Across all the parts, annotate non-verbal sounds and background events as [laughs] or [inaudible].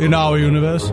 in our universe.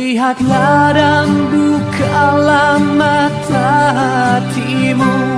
Lihatlah dan bukalah mata hatimu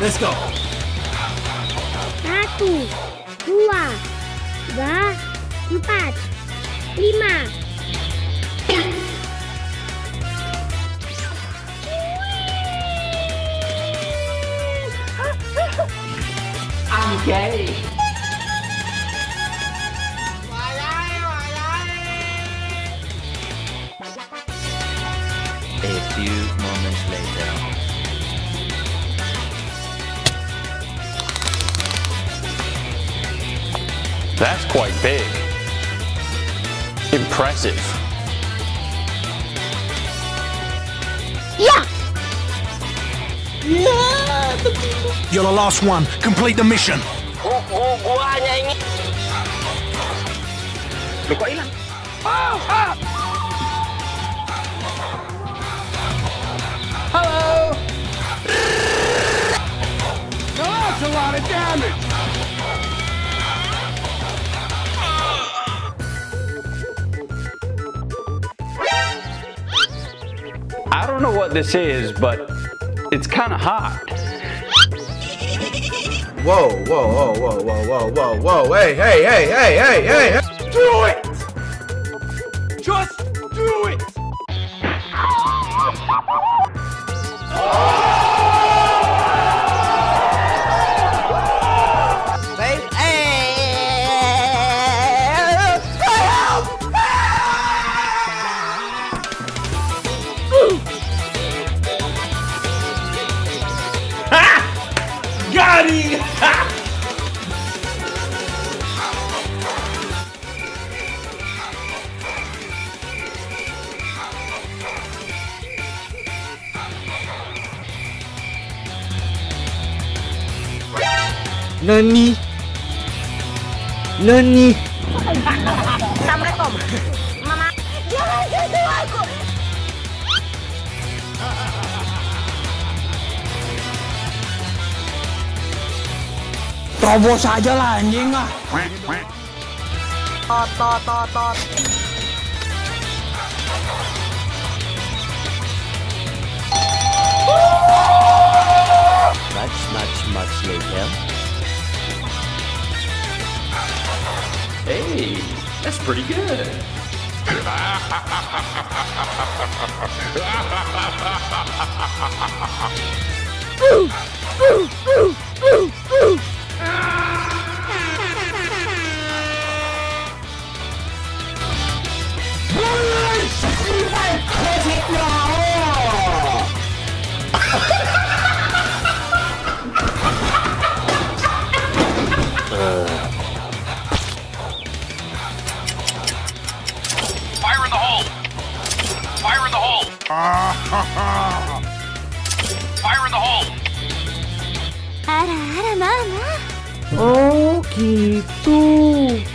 Let's go. Satu, dua, tiga, empat, lima. I'm gay. A few moments later. That's quite big. Impressive. Yeah! Yeah! You're the last one. Complete the mission. Lupa hilang. Oh, Hello! Oh, that's a lot of damage! what this is, but it's kind of hot. Whoa, whoa, whoa, whoa, whoa, whoa, whoa, whoa, hey, hey, hey, hey, hey, hey, do it! Nani? Nani? Assalamualaikum. Mama, jangan jatuh aku. Terobos aja lah anjing lah. Tot tot tot tot. Much much much later. Hey, that's pretty good. boo, [laughs] boo, boo. Fire in the hole. あらあらまあまあ大きいと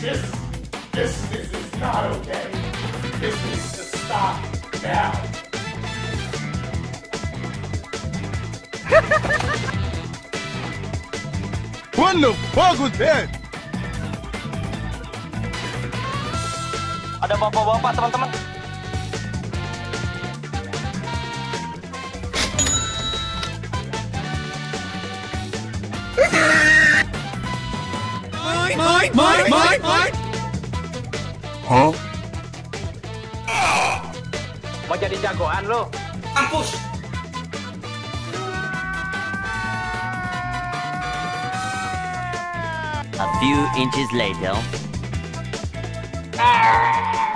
This, this, this is not okay. This needs to stop now. what the fuck was that? Ada bapak-bapak teman-teman. mine, mine, mine, mine. Huh? Mau jadi jagoan lo? Kampus. A few inches later. Ah!